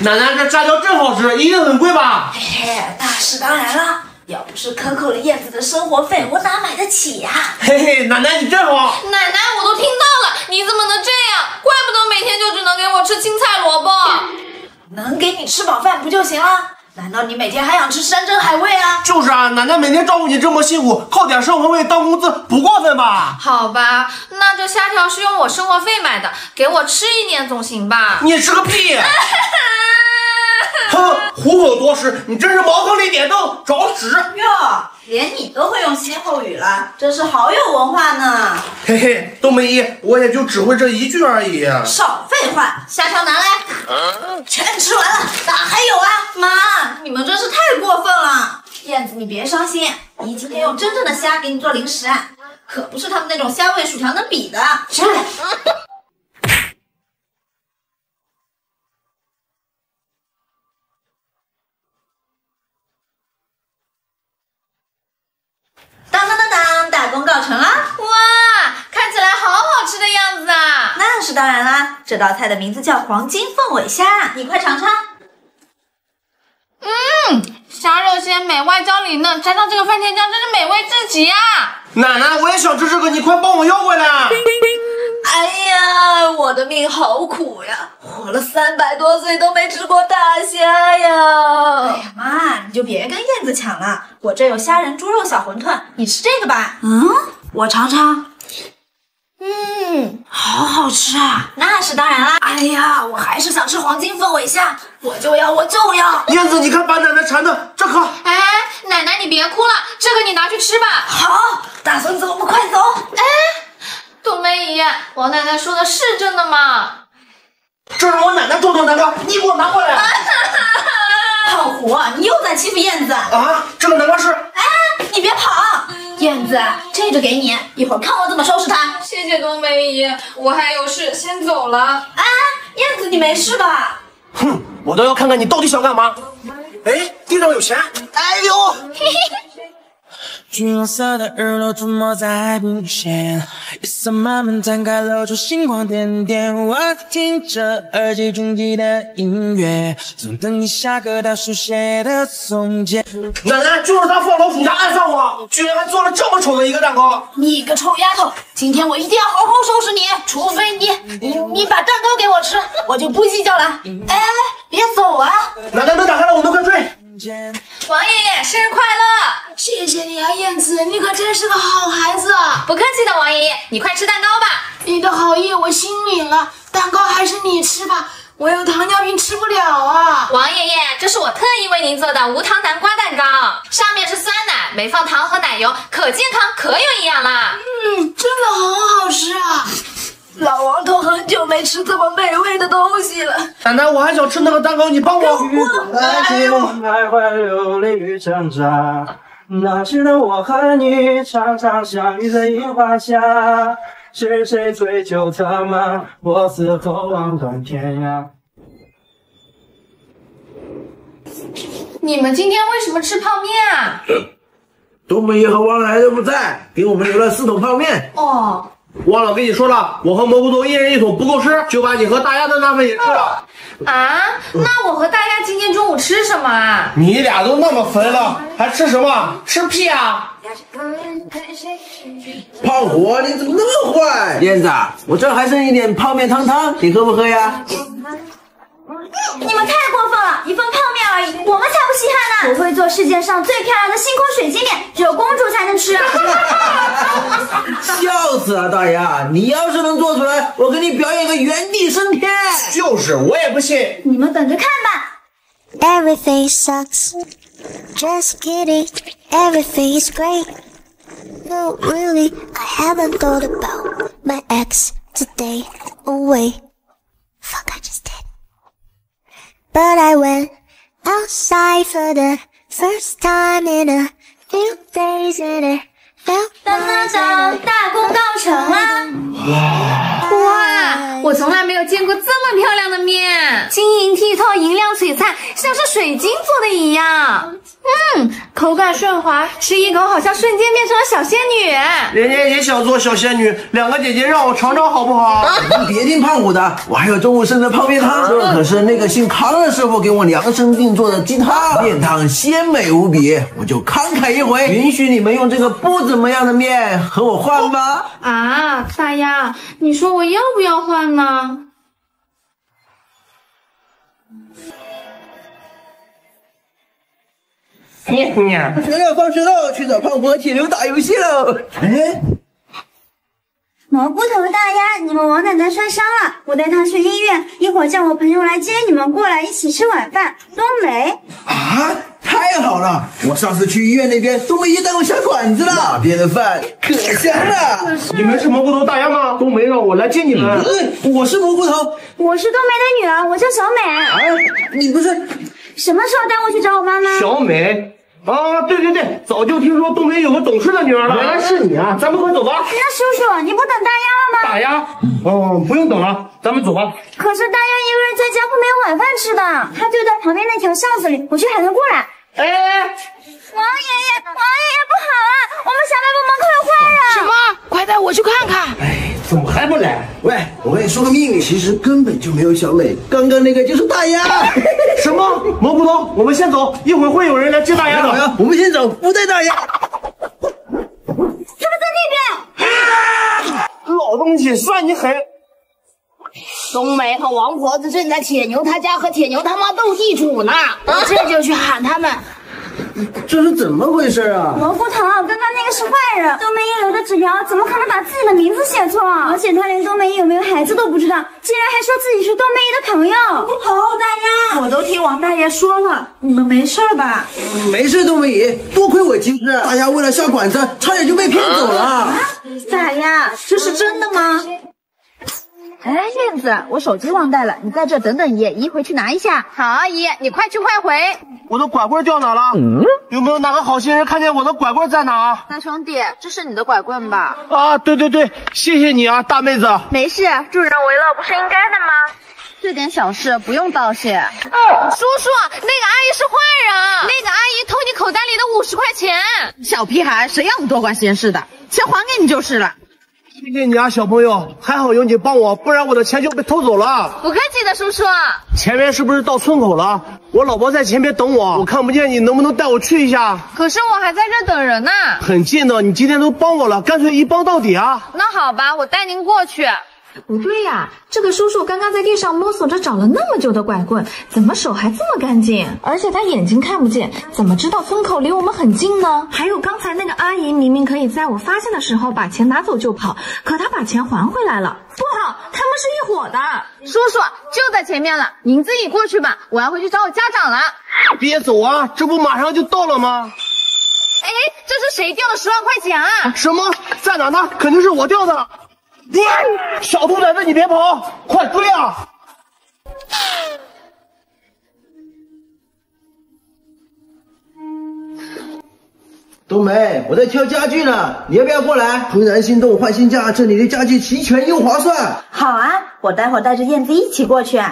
奶奶这炸条真好吃，一定很贵吧？嘿嘿，那是当然了，要不是克扣了燕子的生活费，我哪买得起呀、嘿嘿，奶奶你真好。奶奶，我都听到了，你怎么能这样？怪不得每天就只能给我吃青菜萝卜。能给你吃饱饭不就行了？难道你每天还想吃山珍海味啊？就是啊，奶奶每天照顾你这么辛苦，扣点生活费当工资不过分吧？好吧，那这虾条是用我生活费买的，给我吃一点总行吧？你吃个屁！哼，虎口夺食，你真是茅坑里点灯，找屎！哟，连你都会用歇后语了，真是好有文化呢！嘿嘿，冬梅姨，我也就只会这一句而已。少废话，虾条拿来，全吃完了，哪还有啊？妈，你们真是太过分了！燕子，你别伤心，姨今天用真正的虾给你做零食，可不是他们那种虾味薯条能比的。吃 来。当当当当，大功告成了。哇，看起来好好吃的样子啊！那是当然啦，这道菜的名字叫黄金凤尾虾，你快尝尝。嗯虾肉鲜美，外焦里嫩，沾上这个番茄酱，真是美味至极啊！奶奶，我也想吃这个，你快帮我要回来。哎呀，我的命好苦呀，活了三百多岁都没吃过大虾呀！哎呀妈，你就别跟燕子抢了，我这有虾仁猪肉小馄饨，你吃这个吧。嗯，我尝尝。嗯，好好吃啊！那是当然啦。哎呀，我还是想吃黄金凤尾虾，我就要，我就要。燕子，你看把奶奶馋的，这可……哎，奶奶你别哭了，这个你拿去吃吧。好，大孙子，我们快走。哎，冬梅姨，王奶奶说的是真的吗？这是我奶奶做的南瓜，你给我拿过来。胖虎，你又在欺负燕子。啊，这个南瓜是……哎，你别跑！燕子，这个给你，一会儿看我怎么收拾他。谢谢冬梅姨，我还有事先走了。哎，燕子，你没事吧？哼，我倒要看看你到底想干嘛。哎，地上有钱。哎呦！橘黄色的日落出没在不线，夜色慢慢摊开，露出星光点点。我听着耳机中记的音乐，总等你下课到书写的从前。奶奶就是他放老鼠夹暗算我，居然还做了这么丑的一个蛋糕。你个臭丫头，今天我一定要好好收拾你，除非你你你把蛋糕给我吃，我就不计较了。哎，别走啊！奶奶门打开了，我们快追。王爷爷，生日快乐！谢谢你啊，燕子，你可真是个好孩子啊！不客气的，王爷爷，你快吃蛋糕吧。你的好意我心领了，蛋糕还是你吃吧，我有糖尿病吃不了啊。王爷爷，这是我特意为您做的无糖南瓜蛋糕，上面是酸奶，没放糖和奶油，可健康可有营养啦。嗯，真的好好吃啊！老王头很久没吃这么美味的东西了。奶奶，我还想吃那个蛋糕，你帮我。爱情徘徊流离与挣扎，那时的我和你常常相遇在樱花下，是谁追求他吗？我死后望断天涯。你们今天为什么吃泡面啊？冬梅姨和王奶奶都不在，给我们留了四桶泡面。哦，忘了跟你说了，我和蘑菇头一人一桶不够吃，就把你和大丫的那份也吃了。啊，那我和大家今天中午吃什么啊？你俩都那么肥了，还吃什么？吃屁啊！胖虎，你怎么那么坏？燕子，我这还剩一点泡面汤汤，你喝不喝呀？你们太过分了，一份泡面而已，我们才不稀罕呢！我会做世界上最漂亮的星空水晶面，只有公主才能吃。笑死了，大爷！你要是能做出来，我给你表演个原地升天。就是，我也不信。你们等着看吧。Everything sucks. Just kidding. Everything is great. No, really, I haven't thought about my ex today. Oh wait, But I went outside for the first time in a few days and it felt 当过这么漂亮的面，晶莹剔透，银亮璀璨，像是水晶做的一样。嗯，口感顺滑，吃一口好像瞬间变成了小仙女。人家也想做小仙女，两个姐姐让我尝尝好不好？你别听胖虎的，我还有中午剩的泡面汤，这可是那个姓康的师傅给我量身定做的鸡汤，面汤鲜美无比，我就慷慨一回，允许你们用这个不怎么样的面和我换吧。啊，大丫，你说我要不要换呢？你你学校放学喽，去找胖虎和铁牛打游戏喽。哎，蘑菇头大鸭，你们王奶奶摔伤了，我带她去医院，一会儿叫我朋友来接你们过来一起吃晚饭。冬梅，啊，太好了！我上次去医院那边，冬梅也带我下馆子了，那边的饭可香了。你们是蘑菇头大丫吗？冬梅让我来接你们。嗯，我是蘑菇头。我是冬梅的女儿，我叫小美。啊，你不是什么时候带我去找我妈妈？小美。啊，对对对，早就听说冬梅有个懂事的女儿了。原来是你啊，咱们快走吧。那叔叔，你不等大丫了吗？大丫，哦，不用等了，咱们走吧。可是大丫一个人在家会没有晚饭吃的，她就在旁边那条巷子里，我去喊她过来。哎，王爷爷，王爷爷不好了，我们小卖部门口有坏人。什么？快带我去看看。哎，怎么还不来？喂，我跟你说个秘密，其实根本就没有小美，刚刚那个就是大丫。什么？蘑菇头，我们先走，一会儿会有人来接大丫的。我们先走，不带大丫。他们在那边。老东西，算你狠！冬梅和王婆子正在铁牛他家和铁牛他妈斗地主呢，我这就去喊他们。这是怎么回事啊？蘑菇头，刚刚那个是坏人。冬梅一留的纸条，怎么可能把自己的名字写错？而且他连冬梅叶有没有孩子都不知道，竟然还说自己是冬梅叶的朋友。头大丫，我都听王大爷说了，你们没事吧？没事，冬梅姨，多亏我机智，大家为了下馆子，差点就被骗走了。大丫，这是真的吗？哎，燕子，我手机忘带了，你在这等等姨，姨回去拿一下。好，阿姨，你快去快回。我的拐棍掉哪了？有没有哪个好心人看见我的拐棍在哪？大兄弟，这是你的拐棍吧？啊，对对对，谢谢你啊，大妹子。没事，助人为乐不是应该的吗？这点小事不用道谢。叔叔，那个阿姨是坏人，那个阿姨偷你口袋里的五十块钱。小屁孩，谁让你多管闲事的？钱还给你就是了。谢谢你啊，小朋友，还好有你帮我，不然我的钱就被偷走了。不客气的，叔叔。前面是不是到村口了？我老婆在前面等我，我看不见你，能不能带我去一下？可是我还在这等人呢。很近的，你今天都帮我了，干脆一帮到底啊！那好吧，我带您过去。不对呀，这个叔叔刚刚在地上摸索着找了那么久的拐棍，怎么手还这么干净？而且他眼睛看不见，怎么知道村口离我们很近呢？还有刚才那个阿姨，明明可以在我发现的时候把钱拿走就跑，可她把钱还回来了。不好，他们是一伙的。叔叔就在前面了，您自己过去吧，我要回去找我家长了。别走啊，这不马上就到了吗？哎，这是谁掉的十万块钱啊？什么？在哪呢？肯定是我掉的。小兔崽子，你别跑，快追啊！冬梅，我在挑家具呢，你要不要过来？怦然心动换新家，这里的家具齐全又划算。好啊，我待会儿带着燕子一起过去。冬梅